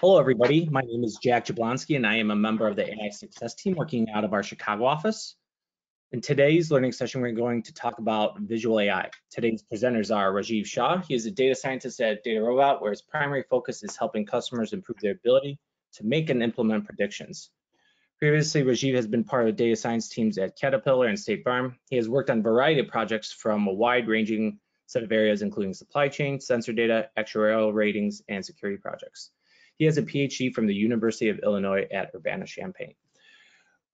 Hello, everybody. My name is Jack Jablonski, and I am a member of the AI Success team working out of our Chicago office. In today's learning session, we're going to talk about visual AI. Today's presenters are Rajiv Shah. He is a data scientist at DataRobot, where his primary focus is helping customers improve their ability to make and implement predictions. Previously, Rajiv has been part of data science teams at Caterpillar and State Farm. He has worked on a variety of projects from a wide-ranging set of areas, including supply chain, sensor data, actuarial ratings, and security projects. He has a PhD from the University of Illinois at Urbana-Champaign.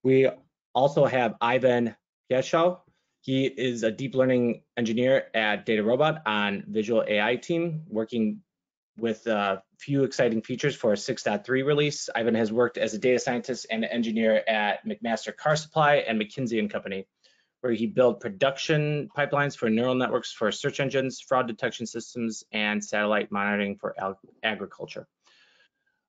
We also have Ivan Piechał. He is a deep learning engineer at DataRobot on visual AI team, working with a few exciting features for a 6.3 release. Ivan has worked as a data scientist and engineer at McMaster-Carr Supply and McKinsey and Company, where he built production pipelines for neural networks for search engines, fraud detection systems, and satellite monitoring for agriculture.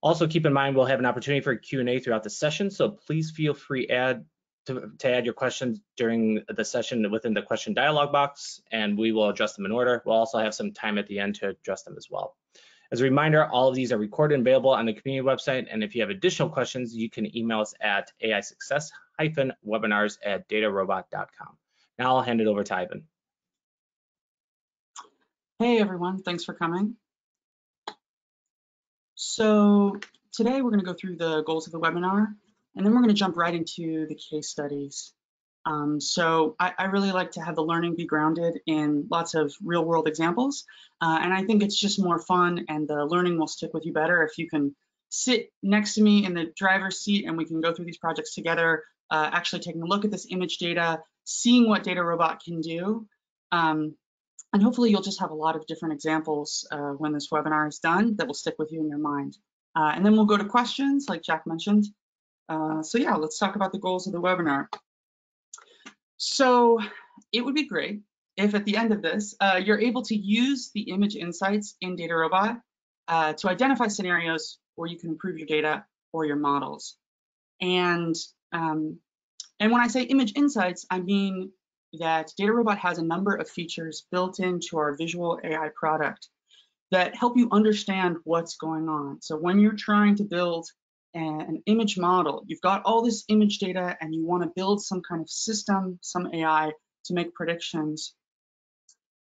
Also, keep in mind we'll have an opportunity for Q&A throughout the session, so please feel free add to, to add your questions during the session within the question dialog box, and we will address them in order. We'll also have some time at the end to address them as well. As a reminder, all of these are recorded and available on the community website. And if you have additional questions, you can email us at aisuccess-webinars at datarobot.com. Now I'll hand it over to Ivan. Hey everyone, thanks for coming. So today we're going to go through the goals of the webinar, and then we're going to jump right into the case studies. Um, so I, I, really like to have the learning be grounded in lots of real world examples. Uh, and I think it's just more fun and the learning will stick with you better if you can sit next to me in the driver's seat and we can go through these projects together, uh, actually taking a look at this image data, seeing what DataRobot can do. Um, and hopefully you'll just have a lot of different examples uh, when this webinar is done that will stick with you in your mind. Uh, and then we'll go to questions like Jack mentioned. Uh, so yeah, let's talk about the goals of the webinar. So it would be great if at the end of this, uh, you're able to use the image insights in DataRobot uh, to identify scenarios where you can improve your data or your models. And, um, and when I say image insights, I mean that DataRobot has a number of features built into our visual AI product that help you understand what's going on. So when you're trying to build an image model. You've got all this image data and you want to build some kind of system, some AI to make predictions.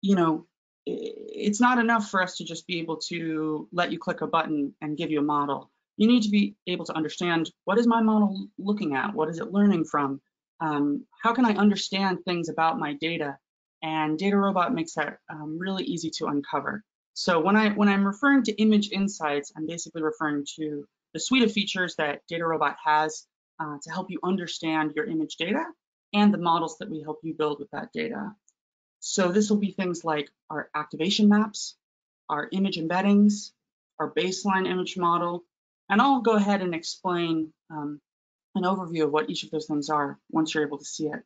You know, it's not enough for us to just be able to let you click a button and give you a model. You need to be able to understand what is my model looking at? What is it learning from? Um, how can I understand things about my data? And DataRobot makes that um, really easy to uncover. So when I when I'm referring to image insights, I'm basically referring to the suite of features that DataRobot has uh, to help you understand your image data and the models that we help you build with that data. So this will be things like our activation maps, our image embeddings, our baseline image model, and I'll go ahead and explain um, an overview of what each of those things are once you're able to see it.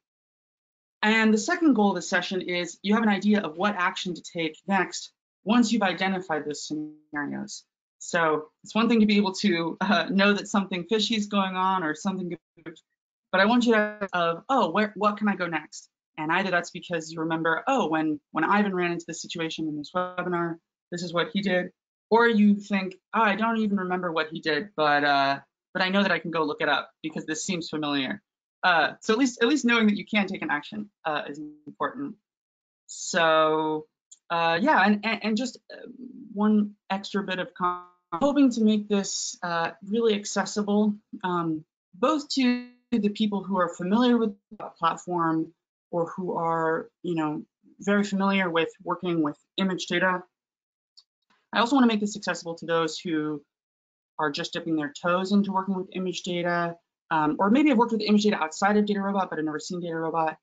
And the second goal of the session is you have an idea of what action to take next once you've identified those scenarios. So it's one thing to be able to uh, know that something fishy is going on or something but I want you to of, oh, where, what can I go next? And either that's because you remember, oh, when, when Ivan ran into this situation in this webinar, this is what he did, or you think, oh, I don't even remember what he did, but uh, but I know that I can go look it up because this seems familiar. Uh, so at least at least knowing that you can take an action uh, is important. So uh, yeah, and, and, and just uh, one extra bit of hoping to make this uh, really accessible, um, both to the people who are familiar with the platform or who are, you know, very familiar with working with image data. I also want to make this accessible to those who are just dipping their toes into working with image data, um, or maybe have worked with image data outside of DataRobot but have never seen DataRobot.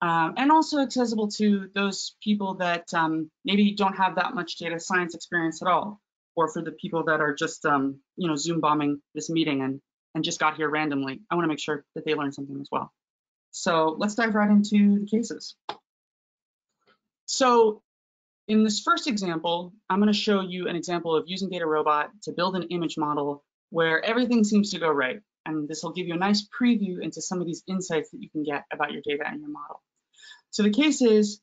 Um, and also accessible to those people that um, maybe don't have that much data science experience at all or for the people that are just um, you know Zoom bombing this meeting and and just got here randomly. I want to make sure that they learn something as well. So let's dive right into the cases. So in this first example, I'm going to show you an example of using DataRobot to build an image model where everything seems to go right. And this will give you a nice preview into some of these insights that you can get about your data and your model. So the case is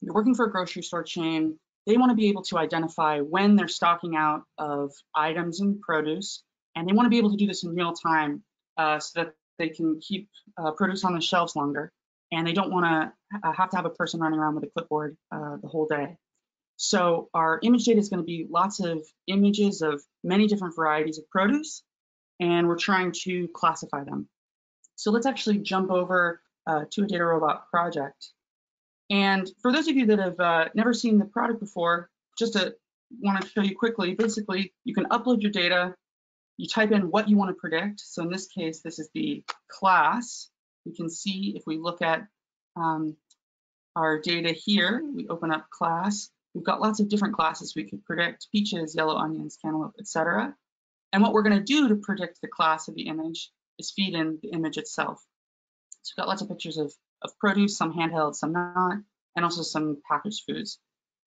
you're working for a grocery store chain they want to be able to identify when they're stocking out of items and produce, and they want to be able to do this in real time uh, so that they can keep uh, produce on the shelves longer, and they don't want to have to have a person running around with a clipboard uh, the whole day. So our image data is going to be lots of images of many different varieties of produce, and we're trying to classify them. So let's actually jump over uh, to a DataRobot project. And for those of you that have uh, never seen the product before, just to want to show you quickly, basically you can upload your data, you type in what you want to predict. So in this case, this is the class. We can see if we look at um, our data here, we open up class, we've got lots of different classes we could predict, peaches, yellow onions, cantaloupe, etc. And what we're going to do to predict the class of the image is feed in the image itself. So we've got lots of pictures of, of produce, some handheld, some not, and also some packaged foods.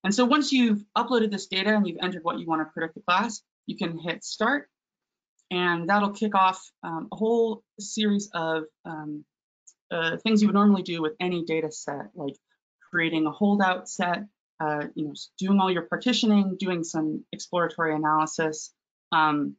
And so once you've uploaded this data and you've entered what you want to predict the class, you can hit start, and that'll kick off um, a whole series of um, uh, things you would normally do with any data set, like creating a holdout set, uh, you know, doing all your partitioning, doing some exploratory analysis, um,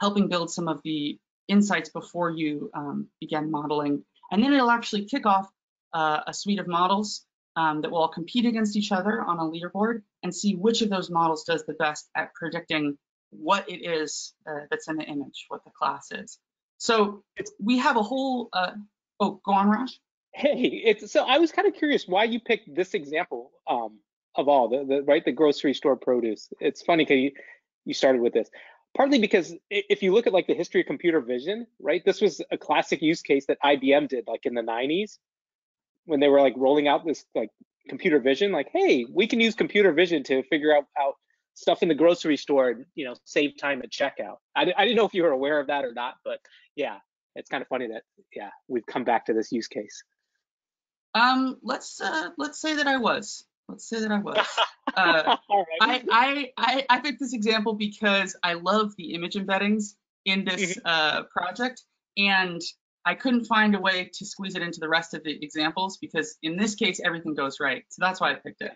helping build some of the insights before you um, begin modeling. And then it'll actually kick off uh, a suite of models um, that will all compete against each other on a leaderboard and see which of those models does the best at predicting what it is uh, that's in the image, what the class is. So we have a whole, uh, oh, go on, Raj. Hey, it's so I was kind of curious why you picked this example um, of all the, the right the grocery store produce. It's funny because you, you started with this partly because if you look at like the history of computer vision, right, this was a classic use case that IBM did like in the 90s when they were like rolling out this like computer vision, like, hey, we can use computer vision to figure out how stuff in the grocery store and you know save time at checkout. I, I didn't know if you were aware of that or not, but yeah, it's kind of funny that yeah we've come back to this use case. Um, let's uh, let's say that I was. Let's say that I was. Uh, I, I, I, I picked this example because I love the image embeddings in this mm-hmm. uh, project, and I couldn't find a way to squeeze it into the rest of the examples because in this case, everything goes right. So that's why I picked it.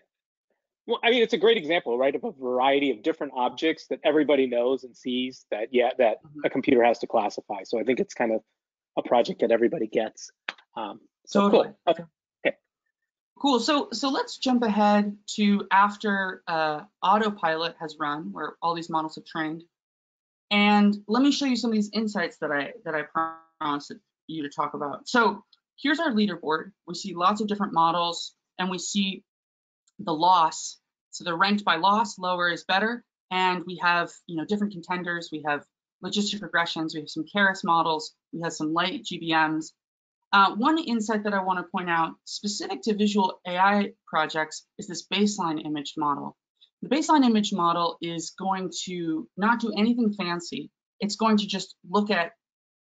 Well, I mean, it's a great example, right, of a variety of different objects that everybody knows and sees that, yeah, that mm-hmm. a computer has to classify. So I think it's kind of a project that everybody gets. Um, so totally. cool. Okay. Cool. So so let's jump ahead to after uh, autopilot has run, where all these models have trained, and let me show you some of these insights that I that I promised you to talk about. So here's our leaderboard. We see lots of different models, and we see the loss. So they're ranked by loss. Lower is better, and we have you know different contenders. We have logistic regressions. We have some Keras models. We have some LightGBMs, uh, one insight that I want to point out specific to visual AI projects is this baseline image model. The baseline image model is going to not do anything fancy. It's going to just look at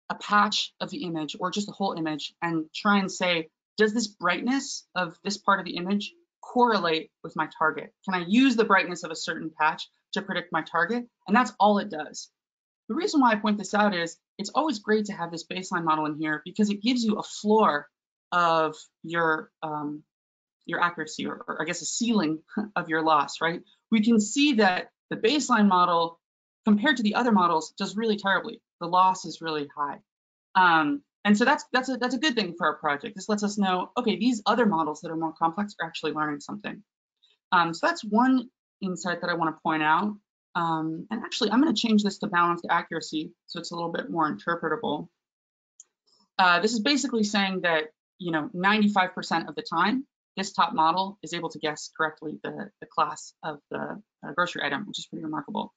a patch of the image or just the whole image and try and say, does this brightness of this part of the image correlate with my target? Can I use the brightness of a certain patch to predict my target? And that's all it does. The reason why I point this out is it's always great to have this baseline model in here because it gives you a floor of your um, your accuracy, or, or I guess a ceiling of your loss, right? We can see that the baseline model compared to the other models does really terribly. The loss is really high. Um, and so that's that's a that's a good thing for our project. This lets us know, okay, these other models that are more complex are actually learning something. Um, so that's one insight that I want to point out. Um, and actually, I'm going to change this to balanced accuracy so it's a little bit more interpretable. Uh, this is basically saying that, you know, 95% of the time, this top model is able to guess correctly the, the class of the uh, grocery item, which is pretty remarkable.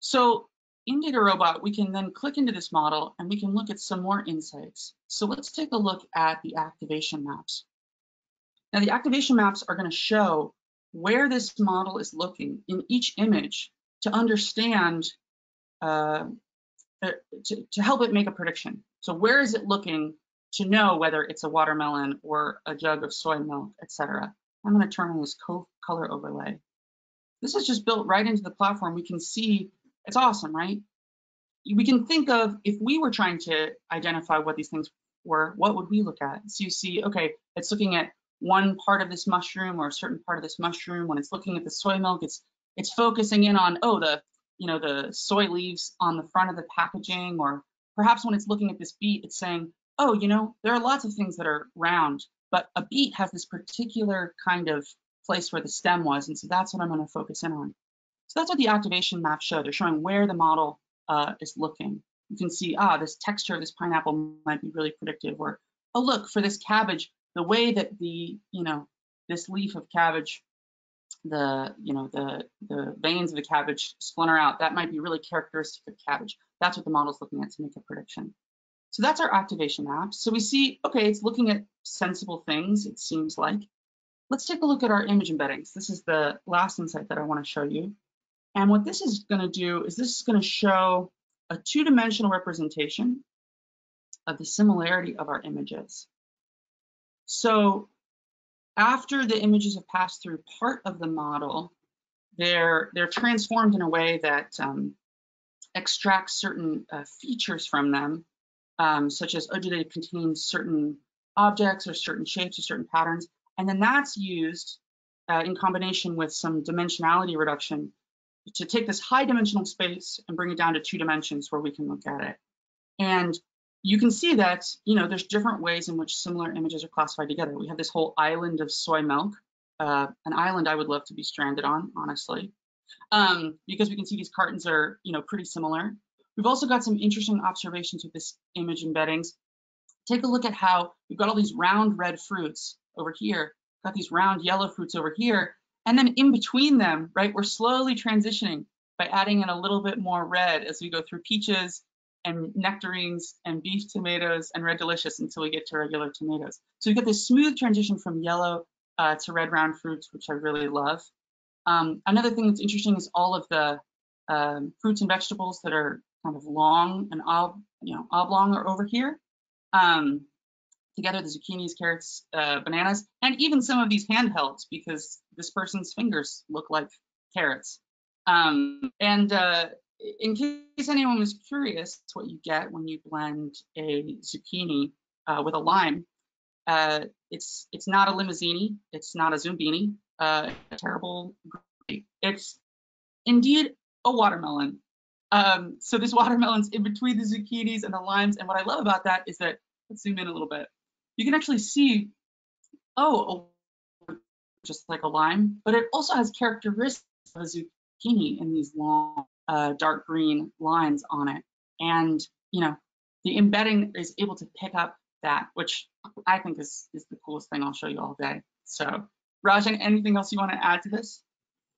So in DataRobot, we can then click into this model and we can look at some more insights. So let's take a look at the activation maps. Now the activation maps are going to show where this model is looking in each image to understand, uh, to, to help it make a prediction. So where is it looking to know whether it's a watermelon or a jug of soy milk, etc. I'm going to turn on this color overlay. This is just built right into the platform. We can see it's awesome, right? We can think of if we were trying to identify what these things were, what would we look at? So you see, okay, it's looking at one part of this mushroom or a certain part of this mushroom. When it's looking at the soy milk, it's it's focusing in on oh the you know the soy leaves on the front of the packaging, or perhaps when it's looking at this beet, it's saying oh you know there are lots of things that are round, but a beet has this particular kind of place where the stem was, and so that's what I'm going to focus in on. So that's what the activation maps show. They're showing where the model uh, is looking. You can see, ah, this texture of this pineapple might be really predictive, or oh, look, for this cabbage, the way that the, you know, this leaf of cabbage, the, you know, the, the veins of the cabbage splinter out, that might be really characteristic of cabbage. That's what the model's looking at to make a prediction. So that's our activation map. So we see, okay, it's looking at sensible things, it seems like. Let's take a look at our image embeddings. This is the last insight that I want to show you. And what this is going to do is this is going to show a two-dimensional representation of the similarity of our images. So after the images have passed through part of the model, they're, they're transformed in a way that um, extracts certain uh, features from them, um, such as, oh, do they contain certain objects or certain shapes or certain patterns? And then that's used uh, in combination with some dimensionality reduction to take this high dimensional space and bring it down to two dimensions where we can look at it. And you can see that, you know, there's different ways in which similar images are classified together. We have this whole island of soy milk, uh, an island I would love to be stranded on, honestly, um, because we can see these cartons are, you know, pretty similar. We've also got some interesting observations with this image embeddings. Take a look at how we've got all these round red fruits over here, got these round yellow fruits over here, and then in between them, right, we're slowly transitioning by adding in a little bit more red as we go through peaches and nectarines and beef tomatoes and red delicious until we get to regular tomatoes. So we get this smooth transition from yellow uh, to red round fruits, which I really love. Um, another thing that's interesting is all of the um, fruits and vegetables that are kind of long and ob, you know oblong are over here. Um, together the zucchinis, carrots, uh, bananas, and even some of these handhelds because this person's fingers look like carrots. Um, and uh, in case anyone was curious, what you get when you blend a zucchini uh, with a lime, uh, it's it's not a limousine, it's not a zumbini, uh, a terrible. It's indeed a watermelon. Um, so this watermelon's in between the zucchinis and the limes, and what I love about that is that let's zoom in a little bit you can actually see, oh, just like a lime, but it also has characteristics of a zucchini in these long, uh, dark green lines on it. And, you know, the embedding is able to pick up that, which I think is, is the coolest thing I'll show you all day. So, Rajan, anything else you want to add to this?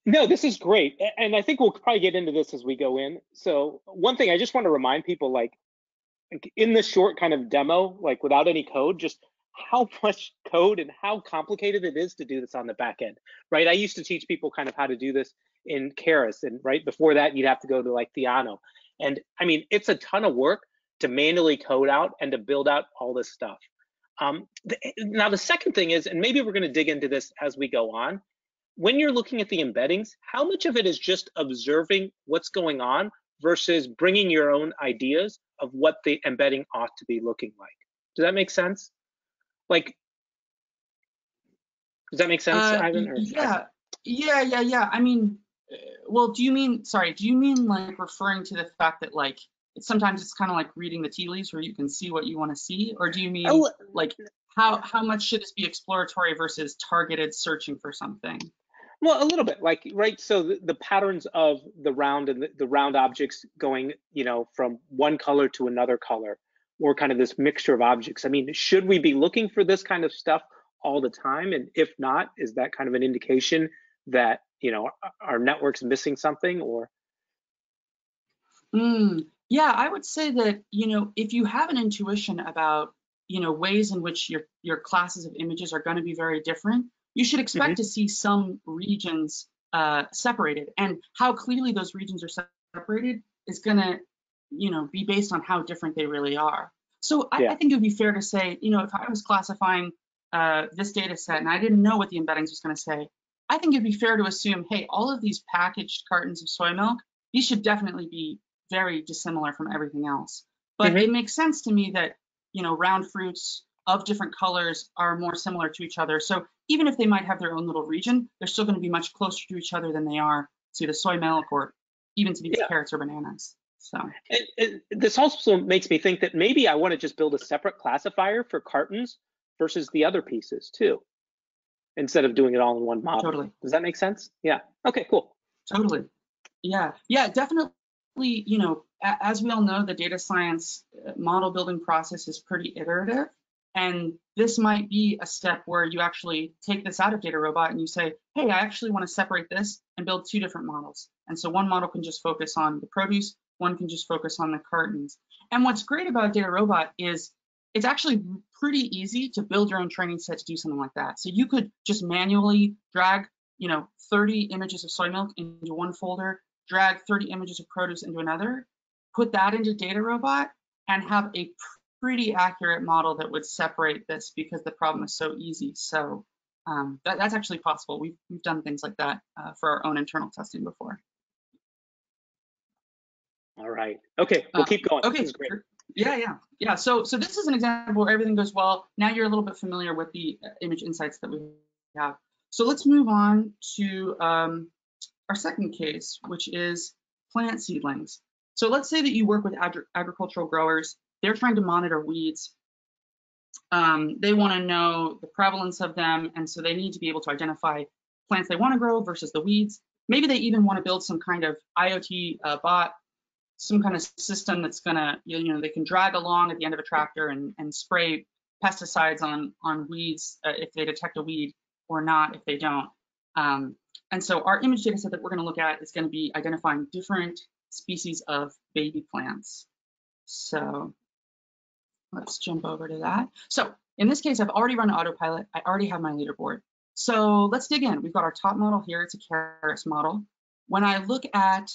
No, this is great. And I think we'll probably get into this as we go in. So one thing I just want to remind people, like in this short kind of demo, like without any code, just how much code and how complicated it is to do this on the back end, right? I used to teach people kind of how to do this in Keras, and right before that, you'd have to go to like Theano. And I mean, it's a ton of work to manually code out and to build out all this stuff. Um, the, now, the second thing is, and maybe we're going to dig into this as we go on, when you're looking at the embeddings, how much of it is just observing what's going on versus bringing your own ideas of what the embedding ought to be looking like? Does that make sense? Like, does that make sense, Uh, Ivan? Or, yeah, yeah, yeah, yeah. I mean, uh, well, do you mean, sorry, do you mean like referring to the fact that like it's sometimes it's kind of like reading the tea leaves where you can see what you want to see, or do you mean Oh, like how how much should this be exploratory versus targeted searching for something? Well, a little bit, like right. So the, the patterns of the round and the, the round objects going, you know, from one color to another color, or kind of this mixture of objects. I mean, should we be looking for this kind of stuff all the time? And if not, is that kind of an indication that you know our network's missing something, or Mm, yeah, I would say that, you know, if you have an intuition about, you know, ways in which your your classes of images are going to be very different, you should expect to see some regions uh, separated. And how clearly those regions are separated is going to, you know, be based on how different they really are. So I, Yeah. I think it would be fair to say, you know, if I was classifying uh, this data set and I didn't know what the embeddings was going to say, I think it'd be fair to assume, hey, all of these packaged cartons of soy milk, these should definitely be very dissimilar from everything else. But Mhm. it makes sense to me that, you know, round fruits of different colors are more similar to each other. So even if they might have their own little region, they're still going to be much closer to each other than they are to the soy milk or even to these Yeah. carrots or bananas. So this also makes me think that maybe I want to just build a separate classifier for cartons versus the other pieces too, instead of doing it all in one model. totally. Does that make sense? Yeah. Okay, cool. Totally. Yeah. Yeah, definitely. You know, as we all know, the data science uh, model building process is pretty iterative. And this might be a step where you actually take this out of Data Robot and you say, hey, I actually want to separate this and build two different models. And so one model can just focus on the produce, one can just focus on the cartons. And what's great about Data Robot is it's actually pretty easy to build your own training set to do something like that. So you could just manually drag you know, 30 images of soy milk into one folder, drag 30 images of produce into another, put that into Data Robot, and have a pretty accurate model that would separate this because the problem is so easy. So um, that, that's actually possible. We've, we've done things like that uh, for our own internal testing before. All right. Okay, we'll Uh, keep going. Okay, This is great. Yeah, yeah, yeah. So, so this is an example where everything goes well. Now you're a little bit familiar with the uh, image insights that we have. So let's move on to um, our second case, which is plant seedlings. So let's say that you work with agri agricultural growers. They're trying to monitor weeds. Um, they want to know the prevalence of them, and so they need to be able to identify plants they want to grow versus the weeds. Maybe they even want to build some kind of IoT uh, bot some kind of system that's gonna, you know, they can drag along at the end of a tractor and, and spray pesticides on on weeds uh, if they detect a weed or not if they don't. Um, and so our image data set that we're gonna look at is gonna be identifying different species of baby plants. So let's jump over to that. So in this case, I've already run autopilot. I already have my leaderboard. So let's dig in. We've got our top model here. It's a Keras model. When I look at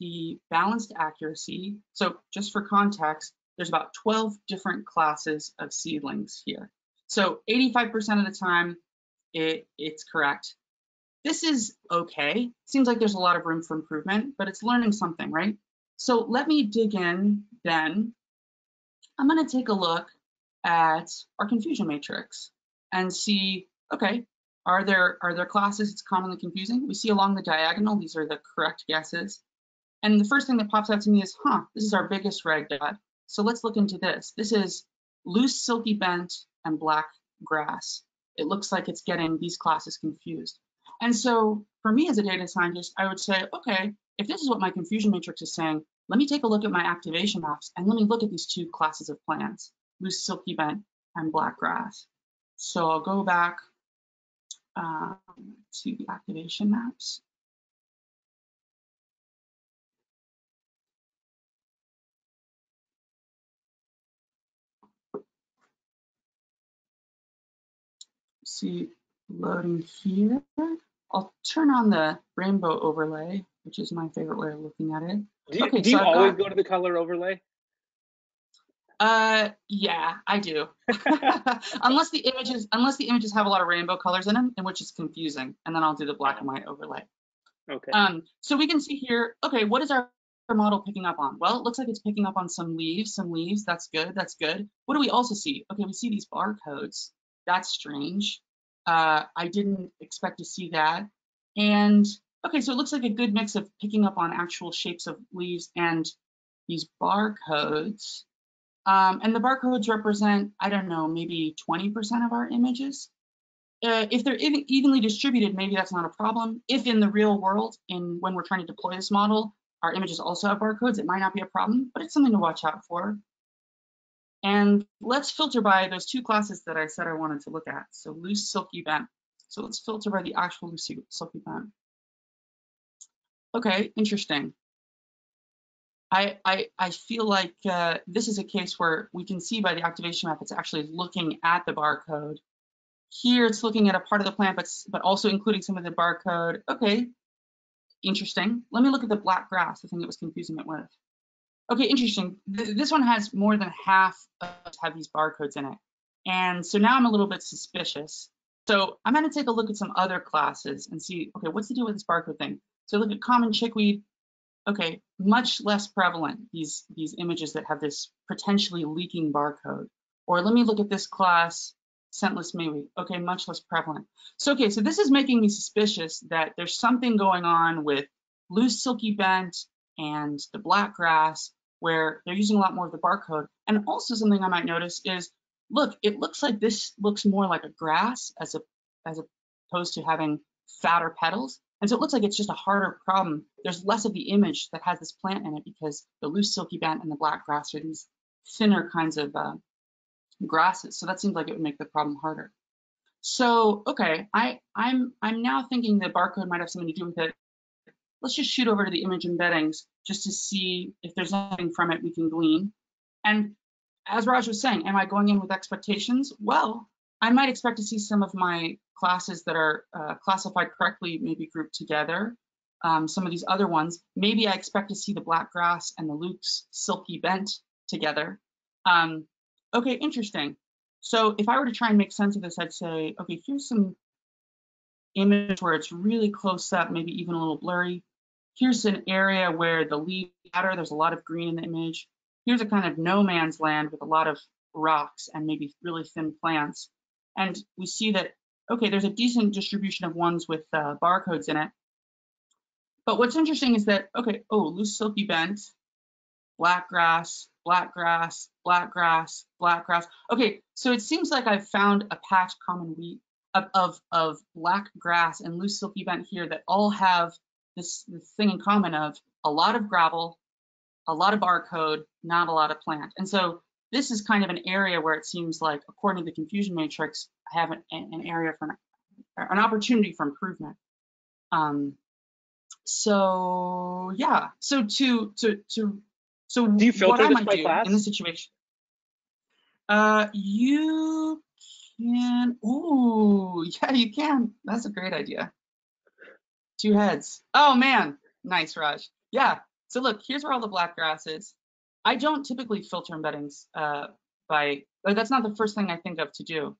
the balanced accuracy. So just for context, there's about 12 different classes of seedlings here. So 85% of the time, it, it's correct. This is okay. Seems like there's a lot of room for improvement, but it's learning something, right? So let me dig in then. I'm gonna take a look at our confusion matrix and see, okay, are there, are there classes it's commonly confusing? We see along the diagonal, these are the correct guesses. And the first thing that pops out to me is, huh, this is our biggest rag dot. So let's look into this. This is loose silky bent and black grass. It looks like it's getting these classes confused. And so for me as a data scientist, I would say, okay, if this is what my confusion matrix is saying, let me take a look at my activation maps and let me look at these two classes of plants, loose silky bent and black grass. So I'll go back um, to the activation maps. See loading here. I'll turn on the rainbow overlay, which is my favorite way of looking at it. Do you, Okay, do you so I've always got- go to the color overlay? Uh, yeah, I do. unless the images, unless the images have a lot of rainbow colors in them, in which is confusing, and then I'll do the black and white overlay. Okay. Um, so we can see here, okay, what is our model picking up on? Well, it looks like it's picking up on some leaves, some leaves. That's good. That's good. What do we also see? Okay, we see these barcodes. That's strange. Uh, I didn't expect to see that. And okay, so it looks like a good mix of picking up on actual shapes of leaves and these barcodes. Um, and the barcodes represent, I don't know, maybe 20% of our images. Uh, if they're even, evenly distributed, maybe that's not a problem. If in the real world, in when we're trying to deploy this model, our images also have barcodes, it might not be a problem, but it's something to watch out for. And let's filter by those two classes that I said I wanted to look at. So loose silky bent. So let's filter by the actual loose silky bent. Okay, interesting. I, I, I feel like uh, this is a case where we can see by the activation map, it's actually looking at the barcode. Here it's looking at a part of the plant, but, but also including some of the barcode. Okay, interesting. Let me look at the black grass, the thing that was confusing it with. Okay, interesting. Th this one has more than half of have these barcodes in it. And so now I'm a little bit suspicious. So I'm gonna take a look at some other classes and see, okay, what's the deal with this barcode thing? So look at common chickweed. Okay, much less prevalent, these, these images that have this potentially leaking barcode. Or let me look at this class, scentless mayweed. Okay, much less prevalent. So, okay, so this is making me suspicious that there's something going on with loose silky bent and the black grass where they're using a lot more of the barcode. And also something I might notice is, look, it looks like this looks more like a grass as a as opposed to having fatter petals. And so it looks like it's just a harder problem. There's less of the image that has this plant in it because the loose silky bent and the black grass are these thinner kinds of uh, grasses. So that seems like it would make the problem harder. So okay, I I'm I'm now thinking that barcode might have something to do with it. Let's just shoot over to the image embeddings just to see if there's anything from it we can glean. And as Raj was saying, am I going in with expectations? Well, I might expect to see some of my classes that are uh, classified correctly maybe grouped together. Um, some of these other ones, maybe I expect to see the black grass and the loose silky bent together. Um, okay, interesting. So if I were to try and make sense of this, I'd say, okay, here's some image where it's really close up, maybe even a little blurry. Here's an area where the leaves matter. There's a lot of green in the image. Here's a kind of no man's land with a lot of rocks and maybe really thin plants. And we see that, okay, there's a decent distribution of ones with uh, barcodes in it. But what's interesting is that, okay, oh, loose silky bent, black grass, black grass, black grass, black grass. Okay, so it seems like I've found a patch common wheat of, of, of black grass and loose silky bent here that all have this, this thing in common of a lot of gravel, a lot of barcode, not a lot of plant. And so this is kind of an area where it seems like, according to the confusion matrix, I have an, an area for an, an, opportunity for improvement. Um, so yeah, so to to to so do you filter what I this might do class? in this situation, uh, you can. Ooh, yeah, you can. That's a great idea. Two heads. Oh man, nice, Raj. Yeah. So look, here's where all the black grass is. I don't typically filter embeddings uh, by, that's not the first thing I think of to do.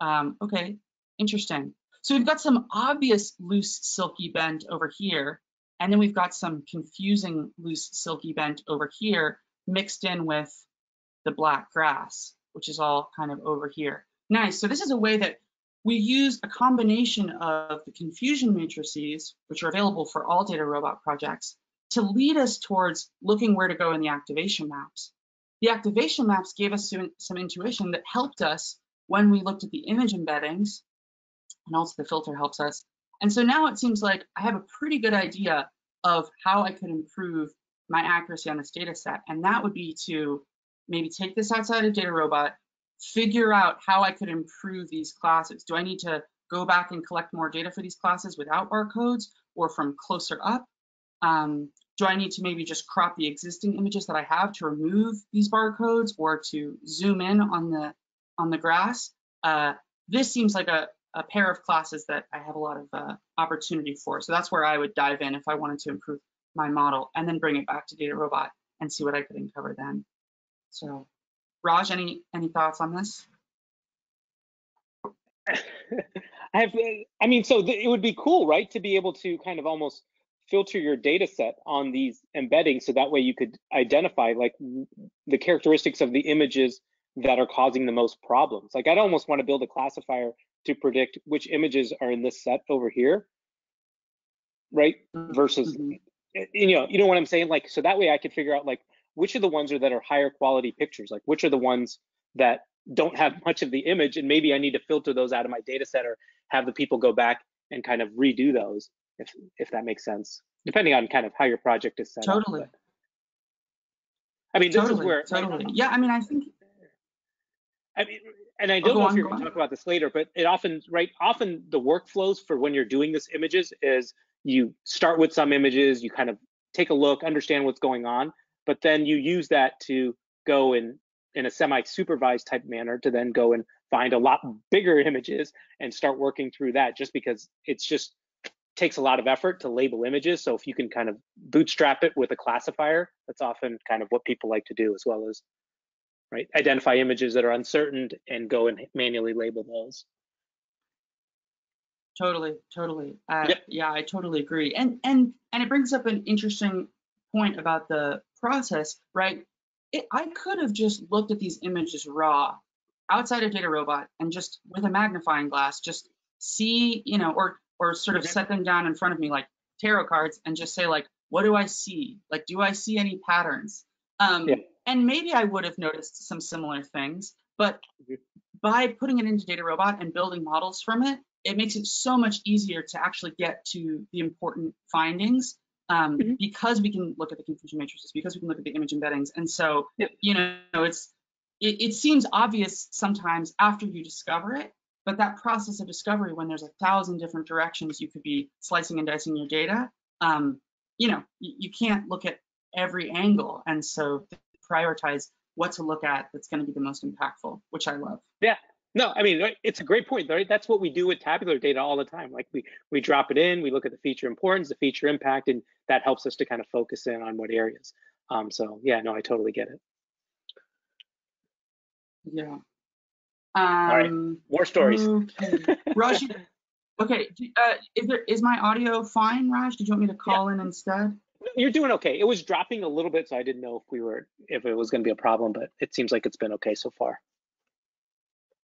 Um, okay, interesting. So we've got some obvious loose silky bent over here, and then we've got some confusing loose silky bent over here mixed in with the black grass, which is all kind of over here. Nice, so this is a way that we use a combination of the confusion matrices, which are available for all data robot projects, to lead us towards looking where to go in the activation maps. The activation maps gave us some, some intuition that helped us when we looked at the image embeddings, and also the filter helps us. And so now it seems like I have a pretty good idea of how I could improve my accuracy on this data set. And that would be to maybe take this outside of DataRobot, figure out how I could improve these classes. Do I need to go back and collect more data for these classes without barcodes or from closer up? Um, do I need to maybe just crop the existing images that I have to remove these barcodes or to zoom in on the on the grass? Uh, this seems like a, a pair of classes that I have a lot of uh, opportunity for. So that's where I would dive in if I wanted to improve my model and then bring it back to DataRobot and see what I could uncover then. So Raj, any any thoughts on this? I have, I mean, so it would be cool, right, to be able to kind of almost filter your data set on these embeddings so that way you could identify like the characteristics of the images that are causing the most problems. Like I'd almost want to build a classifier to predict which images are in this set over here, right? Versus, mm -hmm. you know, you know what I'm saying? Like, so that way I could figure out like which are the ones are that are higher quality pictures, like which are the ones that don't have much of the image, and maybe I need to filter those out of my data set or have the people go back and kind of redo those if if that makes sense, depending on kind of how your project is set totally. up. Totally. I mean, this totally, is where totally. Right, yeah, I mean, I think. I mean, and I oh, don't oh, know on, if you're going to talk about this later, but it often, right? Often the workflows for when you're doing this images is you start with some images, you kind of take a look, understand what's going on, but then you use that to go in in a semi-supervised type manner to then go and find a lot bigger images and start working through that just because it's just takes a lot of effort to label images. So if you can kind of bootstrap it with a classifier, that's often kind of what people like to do as well as right identify images that are uncertain and go and manually label those. Totally, totally. Uh, yep. Yeah, I totally agree. And and and it brings up an interesting point about the process, right? It, I could have just looked at these images raw outside of Data Robot and just with a magnifying glass, just see, you know, or or sort of set them down in front of me like tarot cards and just say like, what do I see? Like, do I see any patterns? Um, Yeah. And maybe I would have noticed some similar things, but Mhm. by putting it into Data Robot and building models from it, it makes it so much easier to actually get to the important findings um, Mhm. because we can look at the confusion matrices, because we can look at the image embeddings. And so, Yep. you know, it's it, it seems obvious sometimes after you discover it, but that process of discovery, when there's a thousand different directions you could be slicing and dicing your data, um, you know, you, you can't look at every angle. And so prioritize what to look at that's going to be the most impactful, which I love. No, I mean it's a great point, right? That's what we do with tabular data all the time. Like we we drop it in, we look at the feature importance, the feature impact, and that helps us to kind of focus in on what areas. Um, so yeah, no, I totally get it. Yeah. right. Um, More stories. Okay. Raj, okay. Uh, is there is my audio fine, Raj? Did you want me to call in instead? You're doing okay. It was dropping a little bit, so I didn't know if we were if it was going to be a problem, but it seems like it's been okay so far.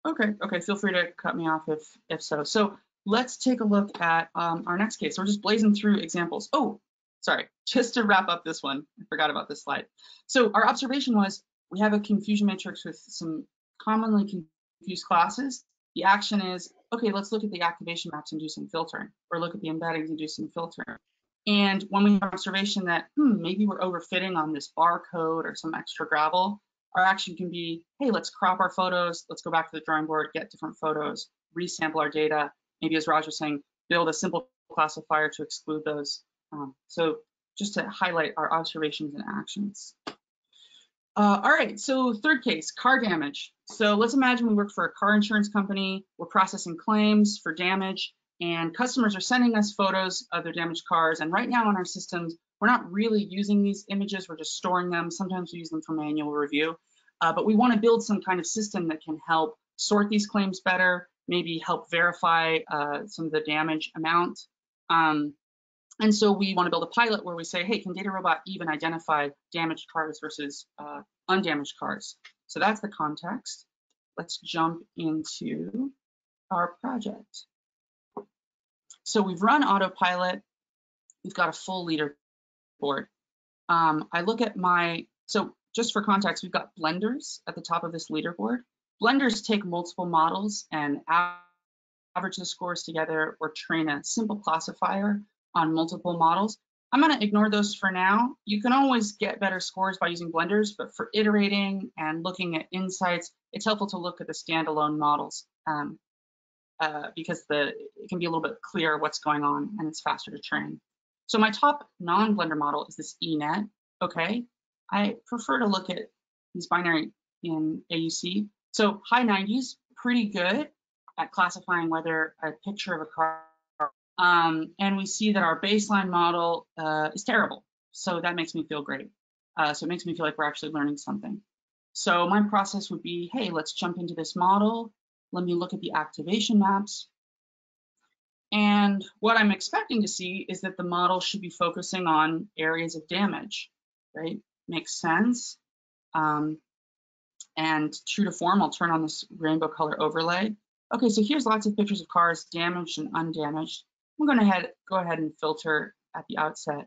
Okay. Okay. Feel free to cut me off if if so. So let's take a look at um, our next case. We're just blazing through examples. Oh, sorry. Just to wrap up this one, I forgot about this slide. So our observation was we have a confusion matrix with some commonly confused classes. The action is, okay, let's look at the activation maps and do some filtering, or look at the embeddings and do some filtering. And when we have observation that, hmm, maybe we're overfitting on this barcode or some extra gravel, our action can be, hey, let's crop our photos, let's go back to the drawing board, get different photos, resample our data, maybe as Raj was saying, build a simple classifier to exclude those. Um, so just to highlight our observations and actions. Uh, all right, so third case, car damage. So let's imagine we work for a car insurance company, we're processing claims for damage, and customers are sending us photos of their damaged cars. And right now in our systems, we're not really using these images, we're just storing them. Sometimes we use them for manual review. Uh, but we want to build some kind of system that can help sort these claims better, maybe help verify uh, some of the damage amount. Um, and so we want to build a pilot where we say, hey, can Data Robot even identify damaged cars versus uh, undamaged cars? So that's the context. Let's jump into our project. So we've run autopilot. We've got a full leaderboard. Um, I look at my, so just for context, we've got blenders at the top of this leaderboard. Blenders take multiple models and average the scores together or train a simple classifier on multiple models. I'm going to ignore those for now. You can always get better scores by using blenders, but for iterating and looking at insights, it's helpful to look at the standalone models um, uh, because the it can be a little bit clearer what's going on and it's faster to train. So my top non-blender model is this ENet. Okay, I prefer to look at these binary in AUC. So high 90s, pretty good at classifying whether a picture of a car um, and we see that our baseline model uh, is terrible. So that makes me feel great. Uh, so it makes me feel like we're actually learning something. So my process would be, hey, let's jump into this model. Let me look at the activation maps. And what I'm expecting to see is that the model should be focusing on areas of damage, right? Makes sense. Um, and true to form, I'll turn on this rainbow color overlay. Okay, so here's lots of pictures of cars damaged and undamaged. I'm going to head, go ahead and filter at the outset.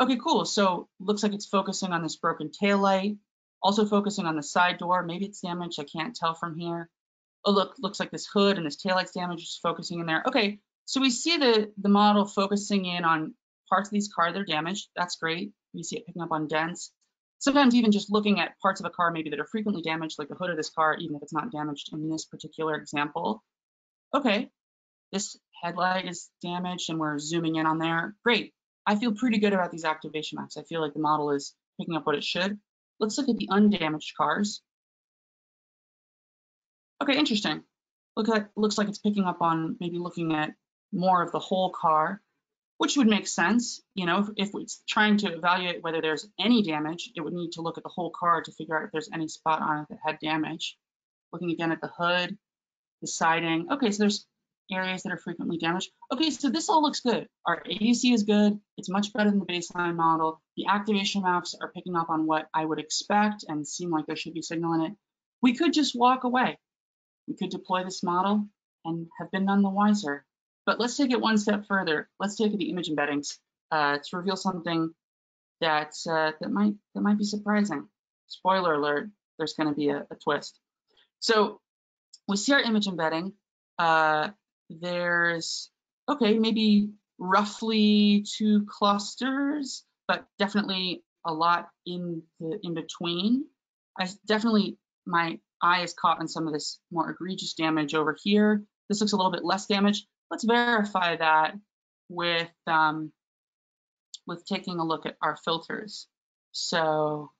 Okay, cool. So looks like it's focusing on this broken tail light, also focusing on the side door. Maybe it's damaged. I can't tell from here. Oh, look, looks like this hood and this tail light's damaged, just focusing in there. Okay, so we see the, the model focusing in on parts of these cars that are damaged. That's great. We see it picking up on dents. Sometimes even just looking at parts of a car maybe that are frequently damaged, like the hood of this car, even if it's not damaged in this particular example. Okay, this headlight is damaged and we're zooming in on there. Great. I feel pretty good about these activation maps. I feel like the model is picking up what it should. Let's look at the undamaged cars. Okay, interesting. Look at looks like it's picking up on maybe looking at more of the whole car, which would make sense. You know, if, it's trying to evaluate whether there's any damage, it would need to look at the whole car to figure out if there's any spot on it that had damage. Looking again at the hood, the siding. Okay, so there's areas that are frequently damaged. Okay, so this all looks good. Our AUC is good. It's much better than the baseline model. The activation maps are picking up on what I would expect and seem like there should be signal in it. We could just walk away. we could deploy this model and have been none the wiser. But let's take it one step further. Let's take the image embeddings uh, to reveal something that uh, that might that might be surprising. Spoiler alert: there's going to be a, a, twist. So we see our image embedding. Uh, there's okay, maybe roughly two clusters, but definitely a lot in the in between. I definitely my eye is caught on some of this more egregious damage over here. This looks a little bit less damaged. Let's verify that with um, with taking a look at our filters. So,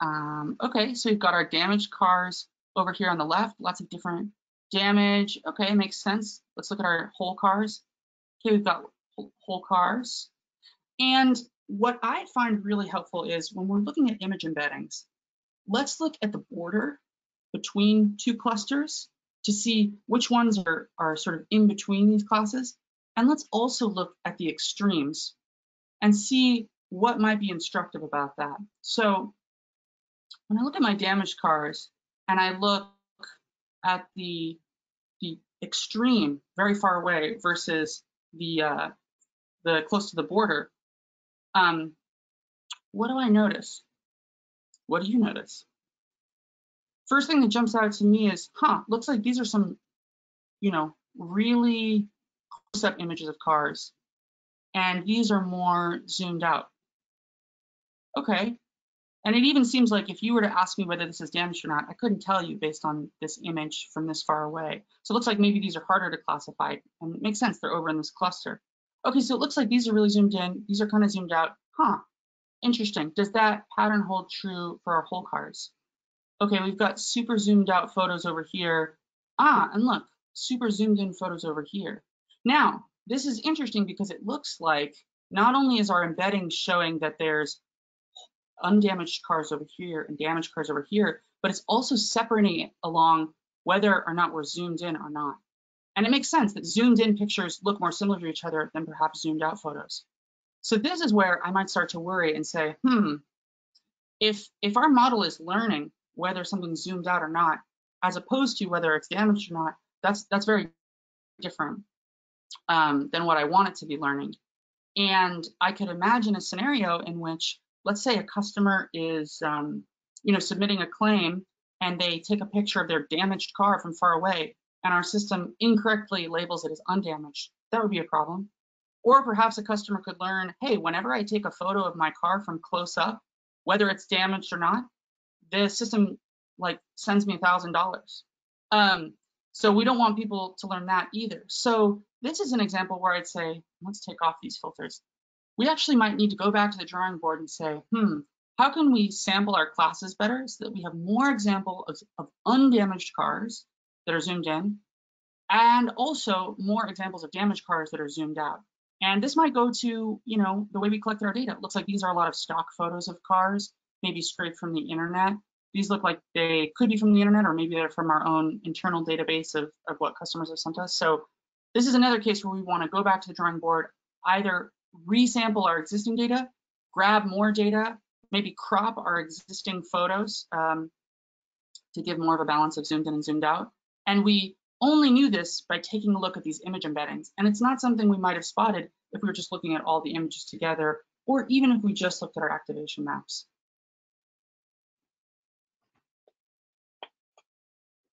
um, okay, so we've got our damaged cars over here on the left, lots of different damage. Okay, makes sense. Let's look at our whole cars. Okay, we've got whole cars. And what I find really helpful is when we're looking at image embeddings, let's look at the border between two clusters to see which ones are, are sort of in between these classes. And let's also look at the extremes and see what might be instructive about that. So when I look at my damaged cars and I look at the, the extreme very far away versus the, uh, the close to the border, um, what do I notice? What do you notice? First thing that jumps out to me is, huh, looks like these are some, you know, really close-up images of cars. And these are more zoomed out. Okay. And it even seems like if you were to ask me whether this is damaged or not, I couldn't tell you based on this image from this far away. So it looks like maybe these are harder to classify. And it makes sense, they're over in this cluster. Okay, so it looks like these are really zoomed in. These are kind of zoomed out. Huh, interesting. Does that pattern hold true for our whole cars? Okay, we've got super zoomed out photos over here. Ah, and look, super zoomed in photos over here. Now, this is interesting because it looks like not only is our embedding showing that there's undamaged cars over here and damaged cars over here, but it's also separating it along whether or not we're zoomed in or not. And it makes sense that zoomed in pictures look more similar to each other than perhaps zoomed out photos. So this is where I might start to worry and say, hmm, if, if our model is learning whether something's zoomed out or not, as opposed to whether it's damaged or not, that's, that's very different um, than what I want it to be learning. And I could imagine a scenario in which, let's say a customer is, um, you know, submitting a claim and they take a picture of their damaged car from far away and our system incorrectly labels it as undamaged, that would be a problem. Or perhaps a customer could learn, hey, whenever I take a photo of my car from close up, whether it's damaged or not, the system like sends me a thousand dollars. Um, so we don't want people to learn that either. So this is an example where I'd say, let's take off these filters. We actually might need to go back to the drawing board and say, hmm, how can we sample our classes better so that we have more examples of, of undamaged cars that are zoomed in, and also more examples of damaged cars that are zoomed out. And this might go to, you know, the way we collected our data. It looks like these are a lot of stock photos of cars, maybe scraped from the internet. These look like they could be from the internet, or maybe they're from our own internal database of, of what customers have sent us. So this is another case where we want to go back to the drawing board, either resample our existing data, grab more data, maybe crop our existing photos um, to give more of a balance of zoomed in and zoomed out, and we only knew this by taking a look at these image embeddings. And it's not something we might have spotted if we were just looking at all the images together, or even if we just looked at our activation maps.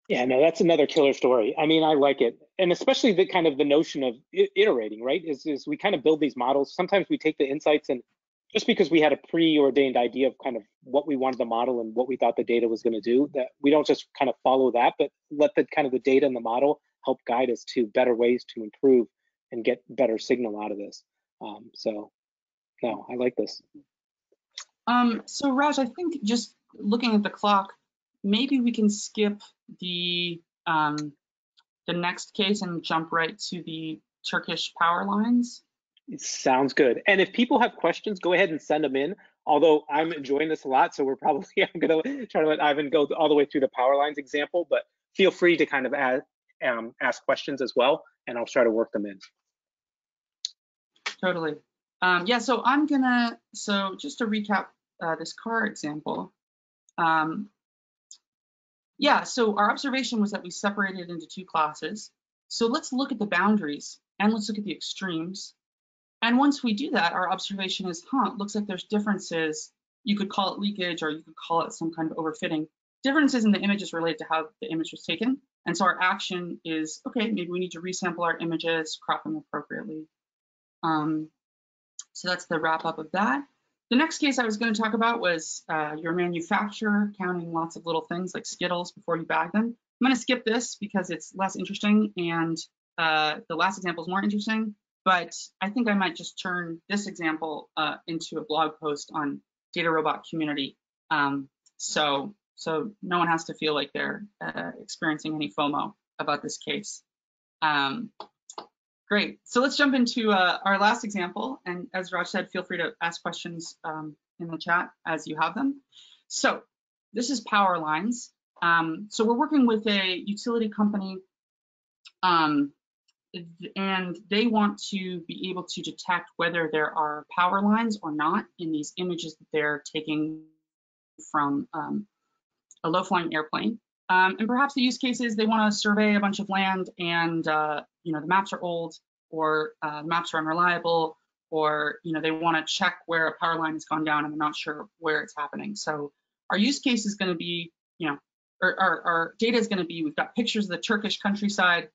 Yeah, no, that's another killer story. I mean, I like it. And especially the kind of the notion of iterating, right? Is, is we kind of build these models. Sometimes we take the insights and just because we had a preordained idea of kind of what we wanted the model and what we thought the data was going to do that we don't just kind of follow that but let the kind of the data and the model help guide us to better ways to improve and get better signal out of this um, so no i like this um, so raj i think just looking at the clock maybe we can skip the um, the next case and jump right to the turkish power lines it sounds good. And if people have questions, go ahead and send them in. Although I'm enjoying this a lot, so we're probably I'm going to try to let Ivan go all the way through the power lines example. But feel free to kind of add, um, ask questions as well, and I'll try to work them in. Totally. Um, yeah. So I'm gonna. So just to recap uh, this car example. Um, yeah, so our observation was that we separated into two classes. So let's look at the boundaries and let's look at the extremes. And once we do that, our observation is, huh, looks like there's differences. You could call it leakage or you could call it some kind of overfitting. Differences in the images related to how the image was taken. And so our action is, okay, maybe we need to resample our images, crop them appropriately. Um, so that's the wrap up of that. The next case I was going to talk about was uh, your manufacturer counting lots of little things like Skittles before you bag them. I'm going to skip this because it's less interesting and uh, the last example is more interesting, but I think I might just turn this example uh, into a blog post on DataRobot community. Um, so, so no one has to feel like they're uh, experiencing any FOMO about this case. Um, Great. So let's jump into uh, our last example. And as Raj said, feel free to ask questions um, in the chat as you have them. So this is power lines. Um, so we're working with a utility company um, and they want to be able to detect whether there are power lines or not in these images that they're taking from um, a low-flying airplane. Um, and perhaps the use case is they want to survey a bunch of land and uh, you know the maps are old or uh, maps are unreliable or you know they want to check where a power line has gone down and they're not sure where it's happening. So our use case is going to be you know or our, our data is going to be we've got pictures of the Turkish countryside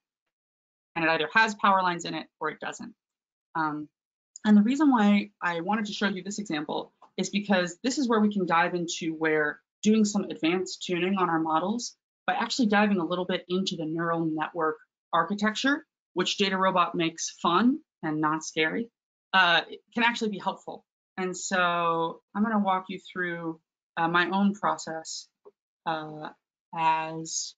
and it either has power lines in it or it doesn't. Um, and the reason why I wanted to show you this example is because this is where we can dive into where doing some advanced tuning on our models by actually diving a little bit into the neural network architecture, which DataRobot makes fun and not scary, uh, can actually be helpful. And so I'm going to walk you through uh, my own process uh, as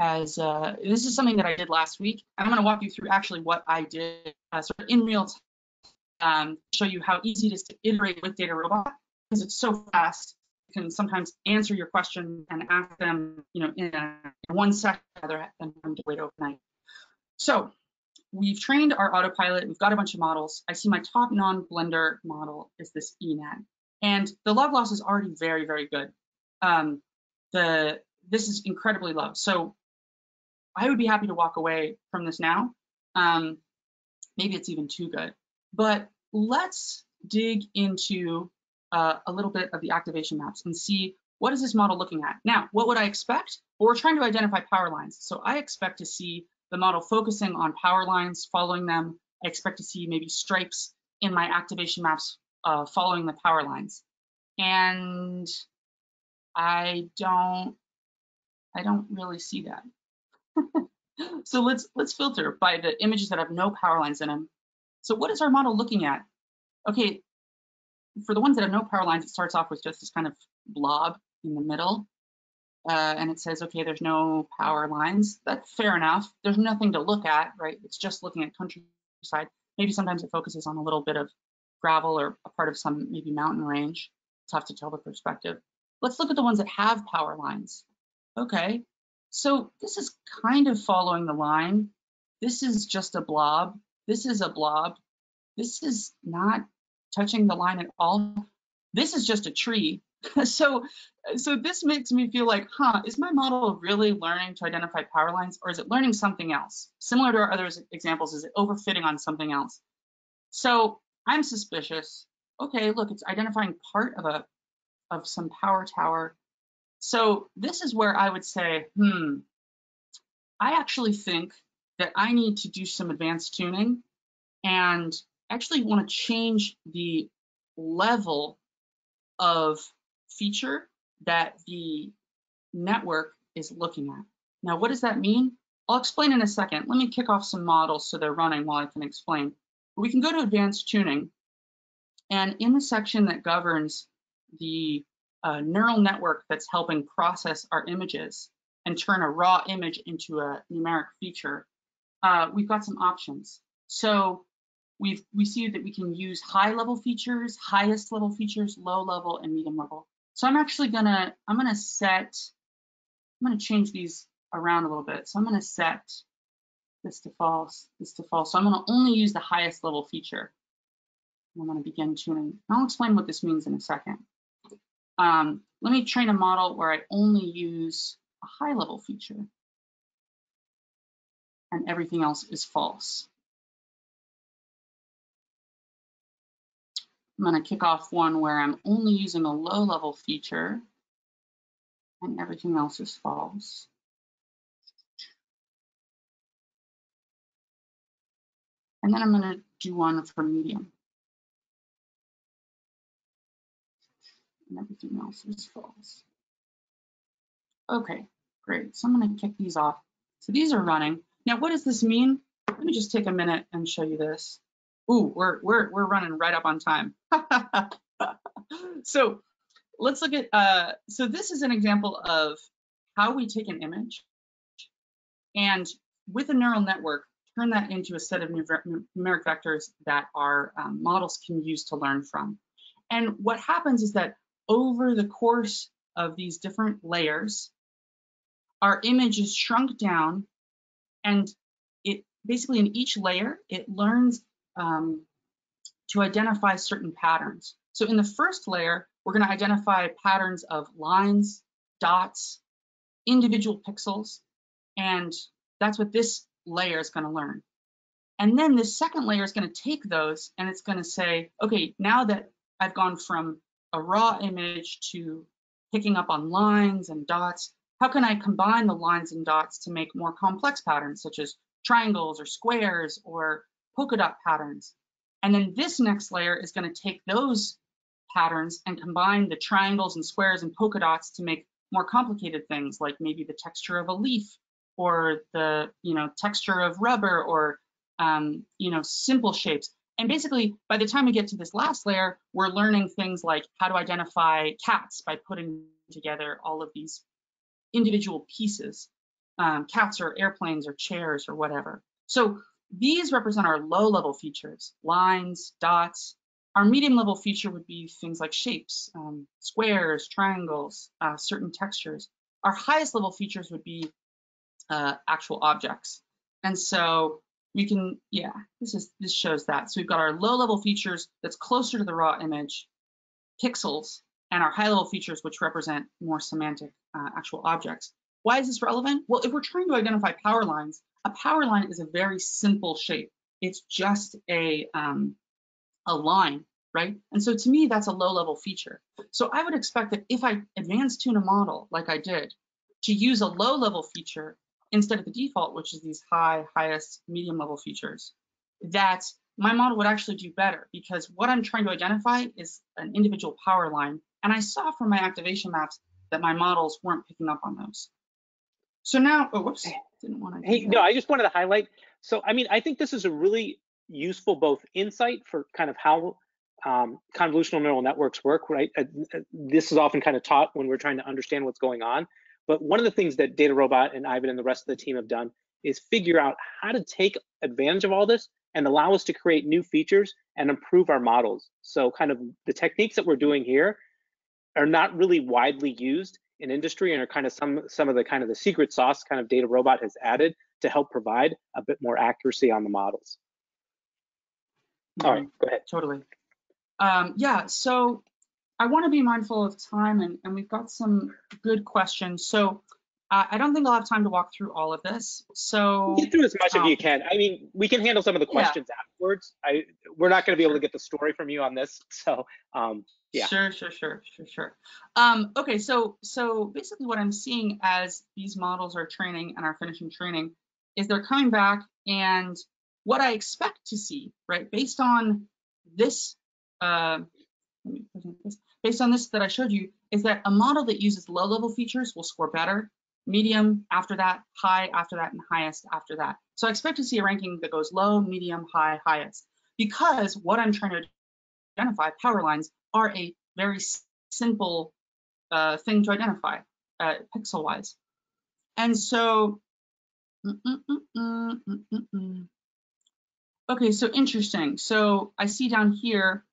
as uh, this is something that I did last week. I'm going to walk you through actually what I did uh, sort of in real time, um, show you how easy it is to iterate with DataRobot because it's so fast You can sometimes answer your question and ask them, you know, in, a, in one second rather than having to wait overnight. So we've trained our autopilot. We've got a bunch of models. I see my top non-blender model is this ENAD, and the log loss is already very, very good. Um, the this is incredibly low. So I would be happy to walk away from this now. Um, maybe it's even too good, but let's dig into uh, a little bit of the activation maps and see what is this model looking at. Now, what would I expect? Well, we're trying to identify power lines. So I expect to see the model focusing on power lines, following them. I expect to see maybe stripes in my activation maps uh, following the power lines. And I don't, I don't really see that. so let's let's filter by the images that have no power lines in them. So what is our model looking at? Okay, for the ones that have no power lines, it starts off with just this kind of blob in the middle. Uh, and it says, okay, there's no power lines. That's fair enough. There's nothing to look at, right? It's just looking at countryside. Maybe sometimes it focuses on a little bit of gravel or a part of some maybe mountain range. It's tough to tell the perspective. Let's look at the ones that have power lines. Okay, so this is kind of following the line. This is just a blob. This is a blob. This is not touching the line at all. This is just a tree. so, so this makes me feel like, huh, is my model really learning to identify power lines or is it learning something else? Similar to our other examples, is it overfitting on something else? So I'm suspicious. Okay, look, it's identifying part of a of some power tower. So this is where I would say, hmm, I actually think that I need to do some advanced tuning and actually want to change the level of feature that the network is looking at. Now, what does that mean? I'll explain in a second. Let me kick off some models so they're running while I can explain. We can go to advanced tuning, and in the section that governs the uh, neural network that's helping process our images and turn a raw image into a numeric feature, uh, we've got some options. So we we see that we can use high level features, highest level features, low level, and medium level. So I'm actually gonna, I'm gonna set, I'm gonna change these around a little bit. So I'm gonna set this to false, this to false. So I'm gonna only use the highest level feature. I'm gonna begin tuning. I'll explain what this means in a second. um, let me train a model where I only use a high level feature and everything else is false. I'm going to kick off one where I'm only using a low level feature and everything else is false. And then I'm going to do one for medium. And everything else is false. Okay, great. So I'm going to kick these off. So these are running. Now, what does this mean? Let me just take a minute and show you this. Ooh, we're we're we're running right up on time. so let's look at. Uh, so this is an example of how we take an image and with a neural network turn that into a set of numeric vectors that our um, models can use to learn from. And what happens is that over the course of these different layers, our image is shrunk down and it basically in each layer, it learns um, to identify certain patterns. So in the first layer, we're going to identify patterns of lines, dots, individual pixels, and that's what this layer is going to learn. And then the second layer is going to take those and it's going to say, okay, now that I've gone from a raw image to picking up on lines and dots, how can I combine the lines and dots to make more complex patterns such as triangles or squares or polka dot patterns? And then this next layer is going to take those patterns and combine the triangles and squares and polka dots to make more complicated things like maybe the texture of a leaf or the you know texture of rubber or um, you know simple shapes. And basically, by the time we get to this last layer, we're learning things like how to identify cats by putting together all of these individual pieces, um, cats or airplanes or chairs or whatever. So these represent our low level features, lines, dots. Our medium level feature would be things like shapes, um, squares, triangles, uh, certain textures. Our highest level features would be uh, actual objects. And so we can, yeah, this is this shows that. So we've got our low level features that's closer to the raw image, pixels, and our high level features which represent more semantic uh, actual objects. Why is this relevant? Well, if we're trying to identify power lines, a power line is a very simple shape. It's just a, um, a line, right? And so to me, that's a low level feature. So I would expect that if I advanced tune a model like I did, to use a low level feature instead of the default, which is these high, highest, medium level features, that my model would actually do better because what I'm trying to identify is an individual power line. And I saw from my activation maps that my models weren't picking up on those. So now, oh, whoops, didn't want to. Hey, no, I just wanted to highlight. So, I mean, I think this is a really useful both insight for kind of how um, convolutional neural networks work, right? Uh, uh, this is often kind of taught when we're trying to understand what's going on. But one of the things that DataRobot and Ivan and the rest of the team have done is figure out how to take advantage of all this and allow us to create new features and improve our models. So kind of the techniques that we're doing here are not really widely used in industry and are kind of some some of the kind of the secret sauce kind of data robot has added to help provide a bit more accuracy on the models. All right, go ahead. Totally. Um, yeah, so I want to be mindful of time and, and we've got some good questions. So uh, I don't think I'll have time to walk through all of this. So get through as much um, as you can. I mean, we can handle some of the questions yeah. afterwards. I we're not going to be able to get the story from you on this. So um, yeah. Sure, sure, sure, sure, sure. Um, okay, so so basically what I'm seeing as these models are training and are finishing training is they're coming back and what I expect to see, right, based on this, uh, this based on this that I showed you, is that a model that uses low-level features will score better, medium after that, high after that, and highest after that. So I expect to see a ranking that goes low, medium, high, highest, because what I'm trying to identify, power lines, are a very simple uh, thing to identify uh, pixel-wise. And so, mm -mm -mm, okay, so interesting. So I see down here,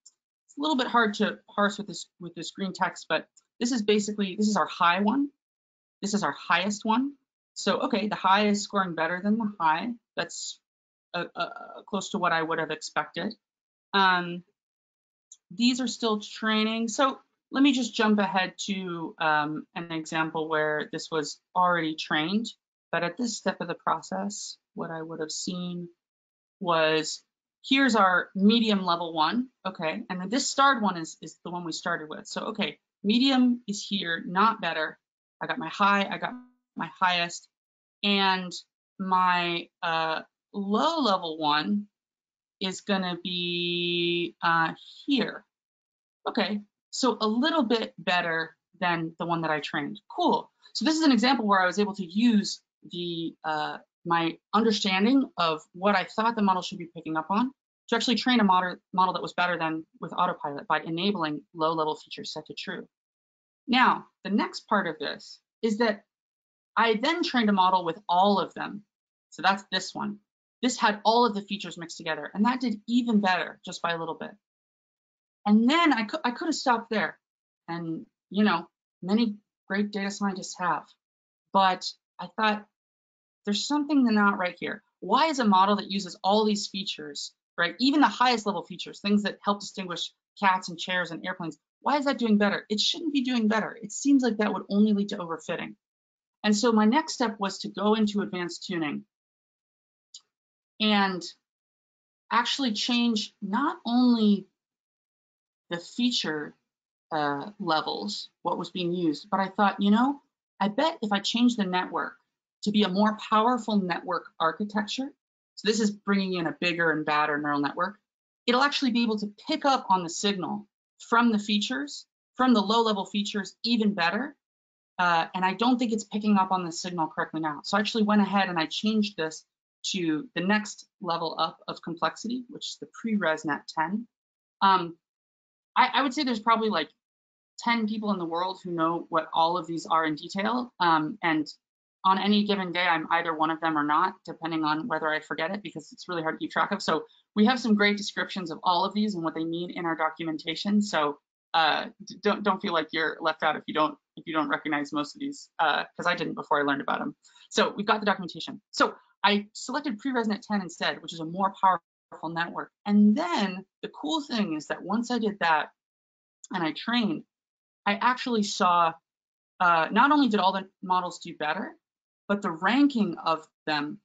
it's a little bit hard to parse with this with this green text, but this is basically, this is our high one. This is our highest one. So, okay, the high is scoring better than the high. That's uh, uh, close to what I would have expected. Um, these are still training. So let me just jump ahead to um, an example where this was already trained, but at this step of the process, what I would have seen was here's our medium level one, okay, and then this starred one is, is the one we started with. So, okay, medium is here, not better. I got my high, I got my highest, and my uh, low level one is gonna be uh, here. Okay, so a little bit better than the one that I trained. Cool. So this is an example where I was able to use the uh, my understanding of what I thought the model should be picking up on to actually train a model, model that was better than with autopilot by enabling low level features set to true. Now, the next part of this is that I then trained a model with all of them. So that's this one. This had all of the features mixed together and that did even better just by a little bit. And then I could, I could have stopped there and, you know, many great data scientists have, but I thought there's something not right here. Why is a model that uses all these features, right? Even the highest level features, things that help distinguish cats and chairs and airplanes, why is that doing better? It shouldn't be doing better. It seems like that would only lead to overfitting. And so my next step was to go into advanced tuning and actually change not only the feature uh, levels, what was being used, but I thought, you know, I bet if I change the network to be a more powerful network architecture, so this is bringing in a bigger and badder neural network, it'll actually be able to pick up on the signal from the features, from the low level features even better. Uh, and I don't think it's picking up on the signal correctly now. So I actually went ahead and I changed this to the next level up of complexity, which is the pre-ResNet 10. Um, I, I, would say there's probably like 10 people in the world who know what all of these are in detail. Um, and on any given day, I'm either one of them or not, depending on whether I forget it, because it's really hard to keep track of. So we have some great descriptions of all of these and what they mean in our documentation. So uh, don't don't feel like you're left out if you don't if you don't recognize most of these, because uh, I didn't before I learned about them. So we've got the documentation. So I selected pre-ResNet 10 instead, which is a more powerful network. And then the cool thing is that once I did that and I trained, I actually saw uh, not only did all the models do better, but the ranking of them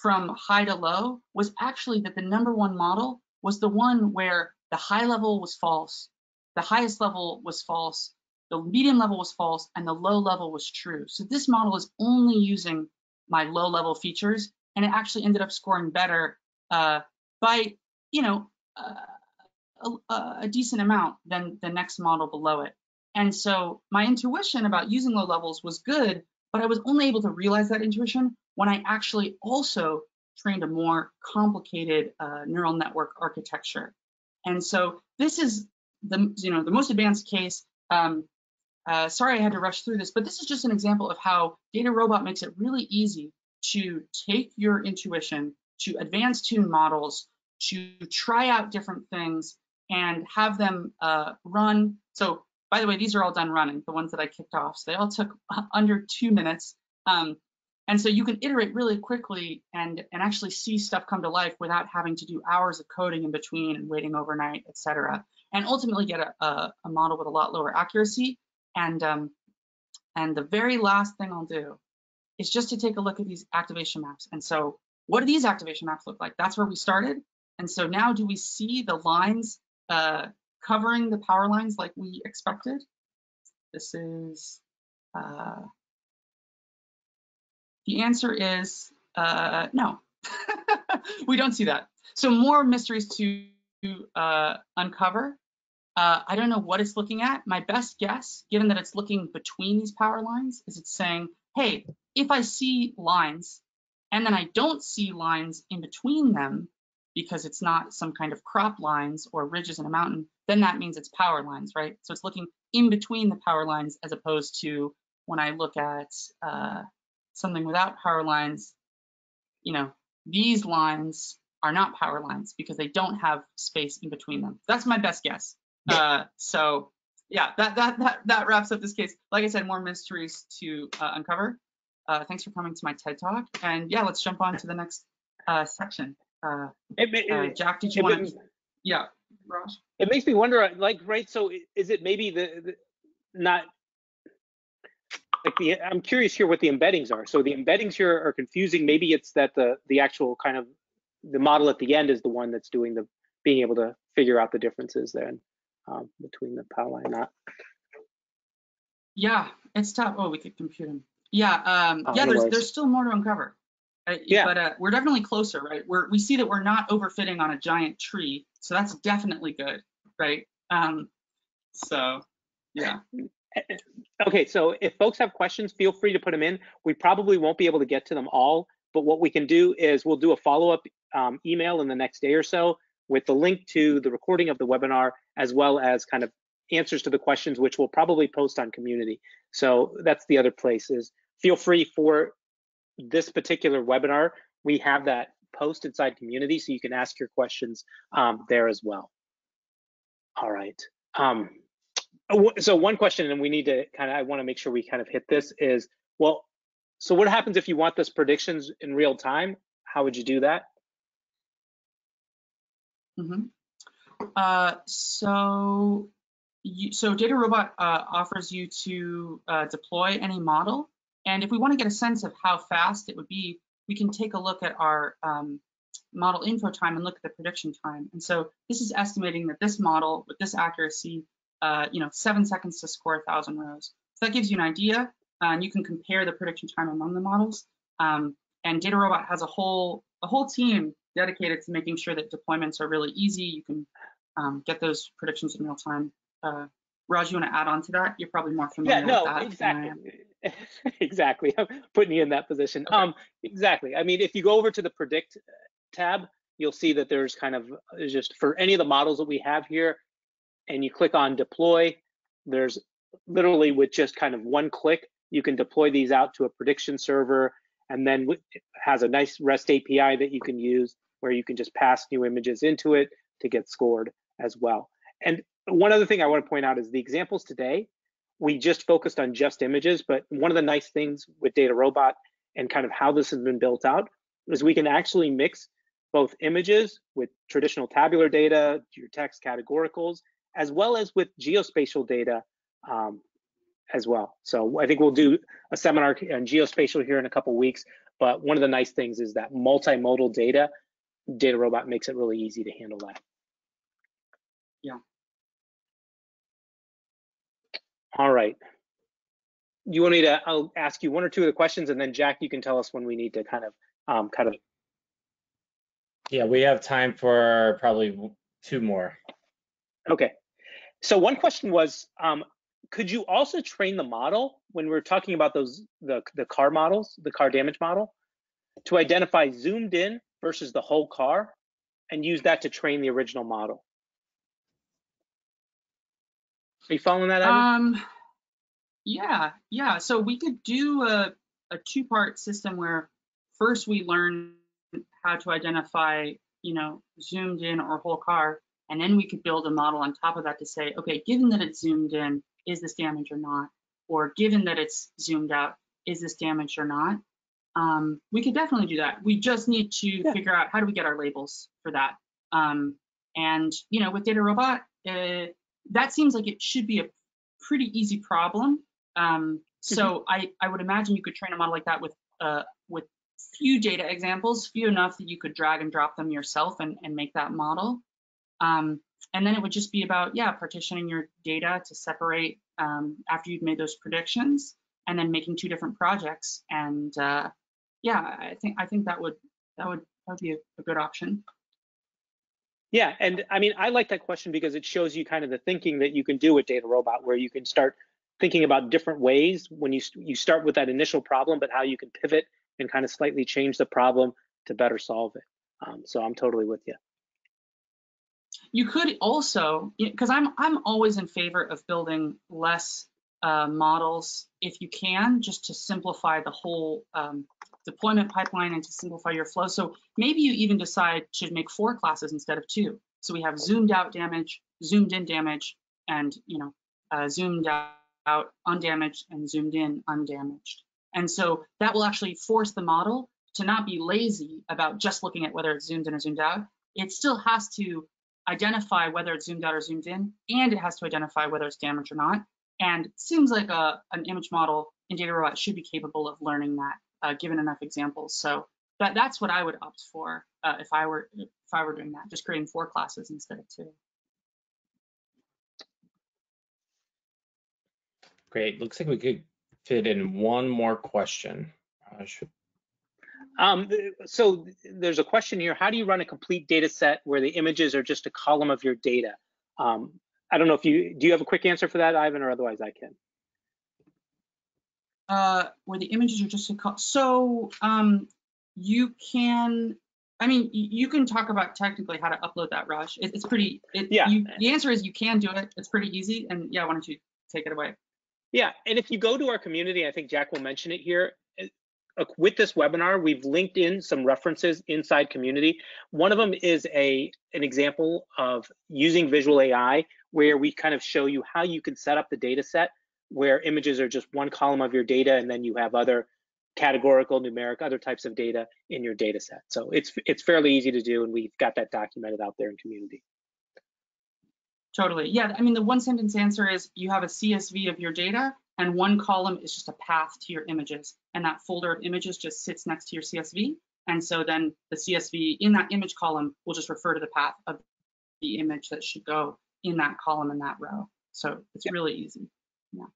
from high to low was actually that the number one model was the one where the high level was false, the highest level was false, the medium level was false, and the low level was true. So this model is only using my low level features, and it actually ended up scoring better uh, by, you know, uh, a, a decent amount than the next model below it. And so my intuition about using low levels was good, but I was only able to realize that intuition when I actually also trained a more complicated uh, neural network architecture. And so this is the you know the most advanced case. Um, uh, sorry I had to rush through this, but this is just an example of how DataRobot makes it really easy to take your intuition, to advance tune models, to try out different things and have them uh, run. So by the way, these are all done running, the ones that I kicked off. So they all took under two minutes. Um, and so you can iterate really quickly and, and actually see stuff come to life without having to do hours of coding in between and waiting overnight, et cetera. And ultimately get a, a, a model with a lot lower accuracy. And, um, and the very last thing I'll do is just to take a look at these activation maps. And so what do these activation maps look like? That's where we started. And so now do we see the lines uh, covering the power lines like we expected. This is, uh, the answer is uh, no, we don't see that. So more mysteries to uh, uncover. Uh, I don't know what it's looking at. My best guess, given that it's looking between these power lines, is it's saying, hey, if I see lines and then I don't see lines in between them, because it's not some kind of crop lines or ridges in a mountain, then that means it's power lines, right? So it's looking in between the power lines as opposed to when I look at uh, something without power lines, you know, these lines are not power lines because they don't have space in between them. That's my best guess. Uh, so yeah, that, that, that, that wraps up this case. Like I said, more mysteries to uh, uncover. Uh, thanks for coming to my TED Talk. And yeah, let's jump on to the next uh, section. Uh, uh, Jack, did you want to? Yeah, Raj. it makes me wonder, like, right? So is it maybe the, the not like the? I'm curious here what the embeddings are. So the embeddings here are confusing. Maybe it's that the the actual kind of the model at the end is the one that's doing the being able to figure out the differences then um, between the power line. Not. Yeah, it's tough. Oh, we could compute them. Yeah, um, Oh, yeah. There's there's still more to uncover. Uh, Yeah. But uh, we're definitely closer, right? We're we see that we're not overfitting on a giant tree, so that's definitely good, right? Um, so yeah. Okay, so if folks have questions, feel free to put them in. We probably won't be able to get to them all, but what we can do is we'll do a follow-up um, email in the next day or so with the link to the recording of the webinar, as well as kind of answers to the questions, which we'll probably post on community. So that's the other place is feel free for this particular webinar. We have that post inside community, so you can ask your questions um, there as well. All right. Um, so one question, and we need to kind of, I want to make sure we kind of hit this is, well, so what happens if you want those predictions in real time? How would you do that? hmm Uh, so, you, so DataRobot uh, offers you to uh, deploy any model, and if we want to get a sense of how fast it would be, we can take a look at our um, model info time and look at the prediction time. And so this is estimating that this model with this accuracy, uh, you know, seven seconds to score a thousand rows. So that gives you an idea, uh, and you can compare the prediction time among the models. Um, and DataRobot has a whole a whole team dedicated to making sure that deployments are really easy. You can um, get those predictions in real time. Uh, Raj, you want to add on to that? You're probably more familiar Yeah, no, with that. than I am. exactly. exactly. I'm putting you in that position. Okay. Um, exactly. I mean, if you go over to the predict tab, you'll see that there's kind of uh, just for any of the models that we have here, and you click on deploy, there's literally with just kind of one click, you can deploy these out to a prediction server, and then it has a nice REST API that you can use where you can just pass new images into it to get scored as well. And one other thing I want to point out is the examples today, we just focused on just images, but one of the nice things with DataRobot and kind of how this has been built out is we can actually mix both images with traditional tabular data, your text categoricals, as well as with geospatial data um, as well. So I think we'll do a seminar on geospatial here in a couple weeks, but one of the nice things is that multimodal data, DataRobot makes it really easy to handle that. Yeah. All right. You want me to, I'll ask you one or two of the questions and then Jack, you can tell us when we need to kind of, um, kind of, Yeah, we have time for probably two more. okay. So one question was, um, could you also train the model when we're talking about those, the, the car models, the car damage model, to identify zoomed in versus the whole car and use that to train the original model? Are you following that? Abby? Um, yeah, yeah. So we could do a, a two-part system where first we learn how to identify, you know, zoomed in or whole car, and then we could build a model on top of that to say, okay, given that it's zoomed in, is this damage or not? Or given that it's zoomed out, is this damage or not? Um, we could definitely do that. We just need to Yeah. figure out how do we get our labels for that. Um, and you know, with DataRobot, uh, that seems like it should be a pretty easy problem. Um, so I, I would imagine you could train a model like that with uh, with few data examples, few enough that you could drag and drop them yourself and, and make that model. Um, and then it would just be about, yeah, partitioning your data to separate um, after you've made those predictions and then making two different projects. And uh, yeah, I think I think that would that would that would be a, a good option. Yeah, and I mean, I like that question because it shows you kind of the thinking that you can do with DataRobot, where you can start thinking about different ways when you you start with that initial problem, but how you can pivot and kind of slightly change the problem to better solve it. Um, so I'm totally with you. You could also, because I'm I'm always in favor of building less uh, models if you can, just to simplify the whole um, deployment pipeline and to simplify your flow. So maybe you even decide to make four classes instead of two. So we have zoomed out damage, zoomed in damage, and you know uh, zoomed out undamaged and zoomed in undamaged. And so that will actually force the model to not be lazy about just looking at whether it's zoomed in or zoomed out. It still has to identify whether it's zoomed out or zoomed in, and it has to identify whether it's damaged or not. And it seems like a, an image model in DataRobot should be capable of learning that, uh, given enough examples. So that, that's what I would opt for uh, if I were if I were doing that, just creating four classes instead of two. Great. Looks like we could fit in one more question. Raj. Um, so there's a question here. How do you run a complete data set where the images are just a column of your data? Um, I don't know if you, do you have a quick answer for that, Ivan, or otherwise I can? Uh, where the images are just a co- so um, you can. I mean, you can talk about technically how to upload that, Raj. It, it's pretty. It, Yeah. You, the answer is you can do it. It's pretty easy. And yeah, why don't you take it away? Yeah, and if you go to our community, I think Jack will mention it here. Uh, With this webinar, we've linked in some references inside community. One of them is a an example of using visual AI, where we kind of show you how you can set up the data set where images are just one column of your data, and then you have other categorical, numeric, other types of data in your data set. So it's it's fairly easy to do, and we've got that documented out there in community. Totally. Yeah. I mean, the one sentence answer is you have a CSV of your data, and one column is just a path to your images, and that folder of images just sits next to your CSV. And so then the CSV in that image column will just refer to the path of the image that should go in that column in that row. So it's really easy. Yeah.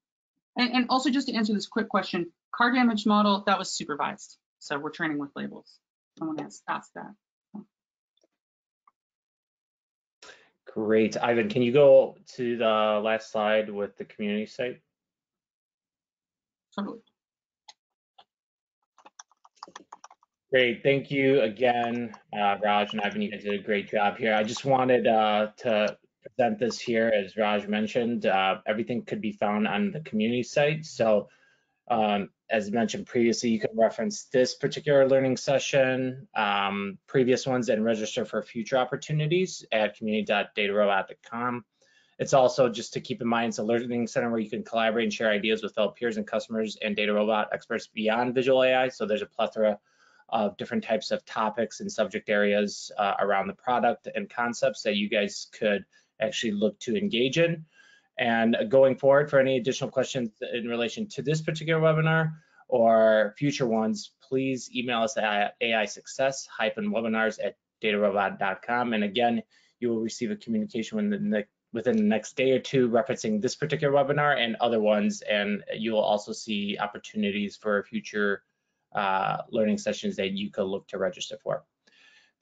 And, and also just to answer this quick question, car damage model, that was supervised. So we're training with labels. Someone has asked that. Great. Ivan, can you go to the last slide with the community site? Great. Thank you again, uh, Raj and Ivan. You guys did a great job here. I just wanted uh, to present this here, as Raj mentioned. Uh, everything could be found on the community site. So um, as mentioned previously, you can reference this particular learning session, um, previous ones, and register for future opportunities at community.datarobot.com. It's also just to keep in mind, it's a learning center where you can collaborate and share ideas with fellow peers and customers and data robot experts beyond visual AI. So there's a plethora of different types of topics and subject areas uh, around the product and concepts that you guys could actually look to engage in. And going forward, for any additional questions in relation to this particular webinar or future ones, please email us at AI success-webinars at datarobot.com. And again, you will receive a communication within the, within the next day or two referencing this particular webinar and other ones. And you will also see opportunities for future uh, learning sessions that you could look to register for.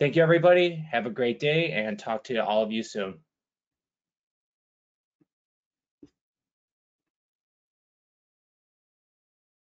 Thank you, everybody. Have a great day and talk to all of you soon.